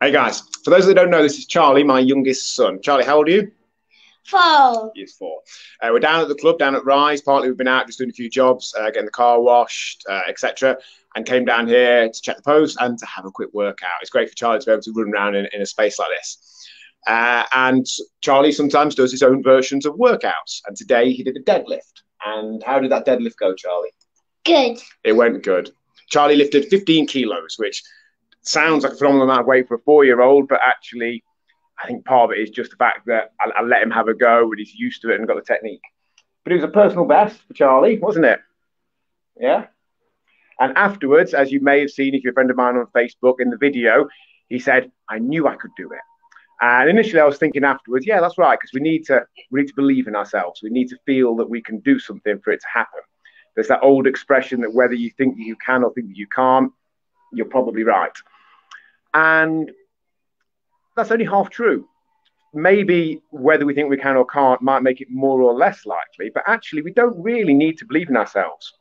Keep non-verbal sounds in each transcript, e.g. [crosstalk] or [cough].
Hey guys, for those that don't know, this is Charlie, my youngest son. Charlie, how old are you? Four. He's four. Uh, we're down at the club, down at Rise. Partly we've been out just doing a few jobs, uh, getting the car washed, uh, etc. And came down here to check the post and to have a quick workout. It's great for Charlie to be able to run around in, in a space like this. Uh, and Charlie sometimes does his own versions of workouts. And today he did a deadlift. And how did that deadlift go, Charlie? Good. It went good. Charlie lifted 15 kilos, which sounds like a phenomenal amount of weight for a four-year-old, but actually, I think part of it is just the fact that I, I let him have a go and he's used to it and got the technique. But it was a personal best for Charlie, wasn't it? Yeah. And afterwards, as you may have seen if you're a friend of mine on Facebook in the video, he said, "I knew I could do it." And initially, I was thinking afterwards, yeah, that's right, because we need to we need to believe in ourselves. We need to feel that we can do something for it to happen. There's that old expression that whether you think you can or think that you can't, you're probably right. And that's only half true. Maybe whether we think we can or can't might make it more or less likely, but actually, we don't really need to believe in ourselves.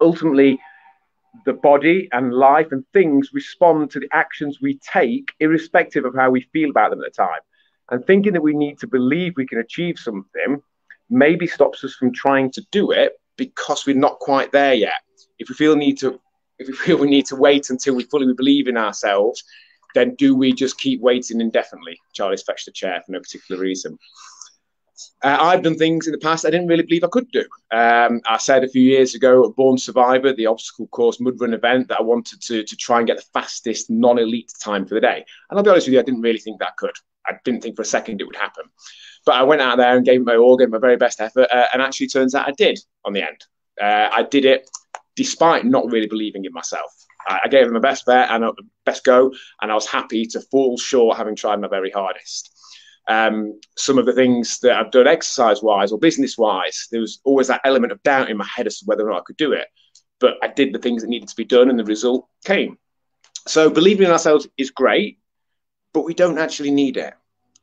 Ultimately, the body and life and things respond to the actions we take, irrespective of how we feel about them at the time. And thinking that we need to believe we can achieve something maybe stops us from trying to do it because we're not quite there yet. If we feel the need to, if we feel [laughs] we need to wait until we fully believe in ourselves, then do we just keep waiting indefinitely? Charlie's fetched a chair for no particular reason. Uh, I've done things in the past I didn't really believe I could do. Um, I said a few years ago at Born Survivor, the obstacle course mud run event, that I wanted to, to try and get the fastest non elite time for the day. And I'll be honest with you, I didn't really think that could. I didn't think for a second it would happen. But I went out there and gave my all, gave my very best effort, uh, and actually turns out I did on the end. Uh, I did it despite not really believing in myself. I, I gave it my best bet and a best go, and I was happy to fall short having tried my very hardest um, some of the things that I've done exercise wise or business wise, there was always that element of doubt in my head as to whether or not I could do it. But I did the things that needed to be done and the result came. So believing in ourselves is great, but we don't actually need it.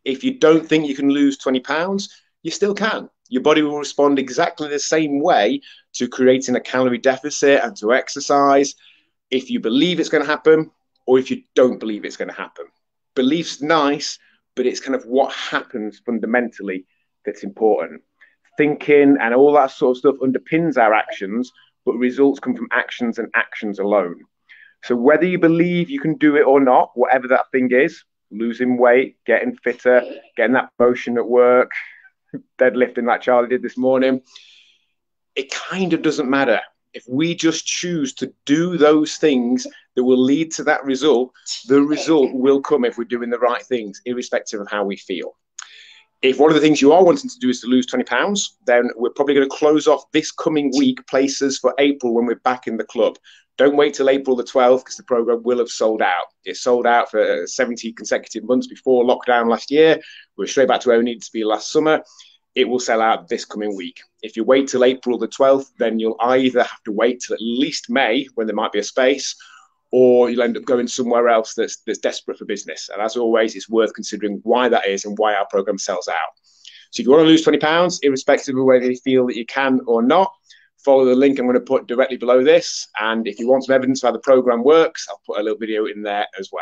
If you don't think you can lose 20 pounds, you still can. Your body will respond exactly the same way to creating a calorie deficit and to exercise if you believe it's going to happen or if you don't believe it's going to happen. Belief's nice, but it's kind of what happens fundamentally that's important. Thinking and all that sort of stuff underpins our actions, but results come from actions and actions alone. So whether you believe you can do it or not, whatever that thing is, losing weight, getting fitter, getting that motion at work, [laughs] deadlifting like Charlie did this morning, it kind of doesn't matter. If we just choose to do those things that will lead to that result, the result will come if we're doing the right things, irrespective of how we feel. If one of the things you are wanting to do is to lose 20 pounds, then we're probably going to close off this coming week places for April when we're back in the club. Don't wait till April the 12th because the program will have sold out. It sold out for 70 consecutive months before lockdown last year. We're straight back to where we needed to be last summer. It will sell out this coming week. If you wait till April the 12th, then you'll either have to wait till at least May when there might be a space, or you'll end up going somewhere else that's that's desperate for business. And as always, it's worth considering why that is and why our program sells out. So if you want to lose 20 pounds, irrespective of whether you feel that you can or not, follow the link I'm going to put directly below this. And if you want some evidence of how the program works, I'll put a little video in there as well.